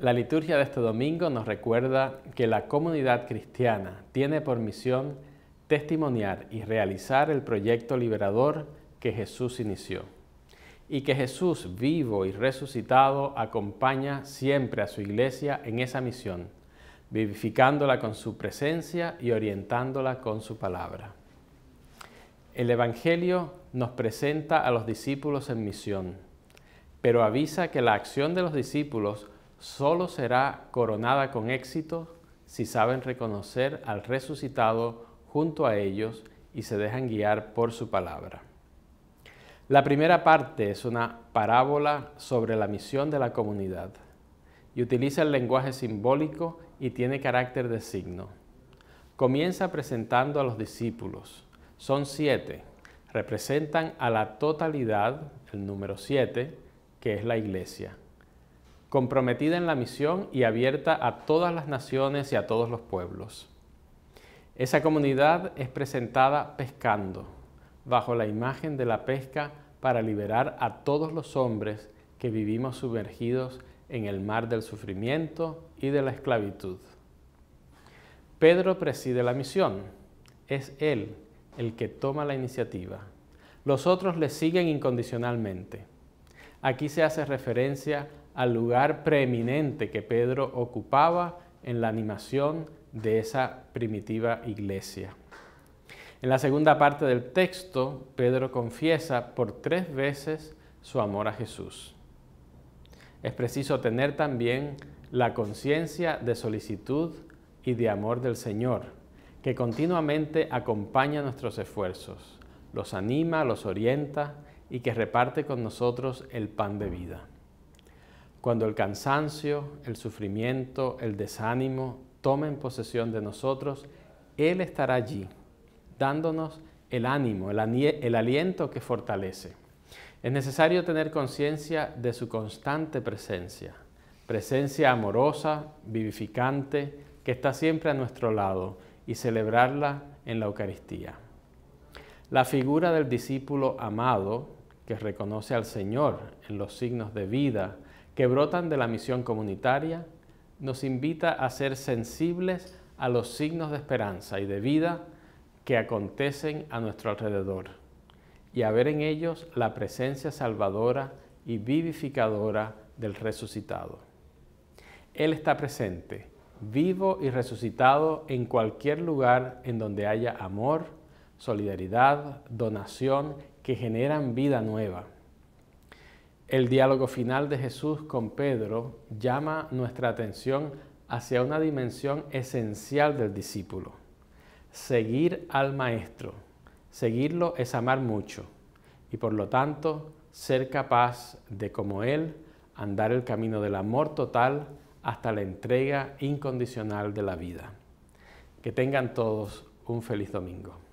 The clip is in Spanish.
La liturgia de este domingo nos recuerda que la comunidad cristiana tiene por misión testimoniar y realizar el proyecto liberador que Jesús inició y que Jesús vivo y resucitado acompaña siempre a su iglesia en esa misión, vivificándola con su presencia y orientándola con su palabra. El Evangelio nos presenta a los discípulos en misión, pero avisa que la acción de los discípulos solo será coronada con éxito si saben reconocer al resucitado junto a ellos y se dejan guiar por su palabra. La primera parte es una parábola sobre la misión de la comunidad y utiliza el lenguaje simbólico y tiene carácter de signo. Comienza presentando a los discípulos. Son siete. Representan a la totalidad, el número siete, que es la iglesia comprometida en la misión y abierta a todas las naciones y a todos los pueblos. Esa comunidad es presentada pescando, bajo la imagen de la pesca para liberar a todos los hombres que vivimos sumergidos en el mar del sufrimiento y de la esclavitud. Pedro preside la misión. Es él el que toma la iniciativa. Los otros le siguen incondicionalmente. Aquí se hace referencia al lugar preeminente que Pedro ocupaba en la animación de esa primitiva iglesia. En la segunda parte del texto, Pedro confiesa por tres veces su amor a Jesús. Es preciso tener también la conciencia de solicitud y de amor del Señor, que continuamente acompaña nuestros esfuerzos, los anima, los orienta y que reparte con nosotros el pan de vida. Cuando el cansancio, el sufrimiento, el desánimo tomen posesión de nosotros, Él estará allí, dándonos el ánimo, el, aliento que fortalece. Es necesario tener conciencia de su constante presencia, presencia amorosa, vivificante, que está siempre a nuestro lado y celebrarla en la Eucaristía. La figura del discípulo amado, que reconoce al Señor en los signos de vida, que brotan de la misión comunitaria, nos invita a ser sensibles a los signos de esperanza y de vida que acontecen a nuestro alrededor y a ver en ellos la presencia salvadora y vivificadora del resucitado. Él está presente, vivo y resucitado en cualquier lugar en donde haya amor, solidaridad, donación que generan vida nueva. El diálogo final de Jesús con Pedro llama nuestra atención hacia una dimensión esencial del discípulo. Seguir al Maestro. Seguirlo es amar mucho y por lo tanto ser capaz de, como Él, andar el camino del amor total hasta la entrega incondicional de la vida. Que tengan todos un feliz domingo.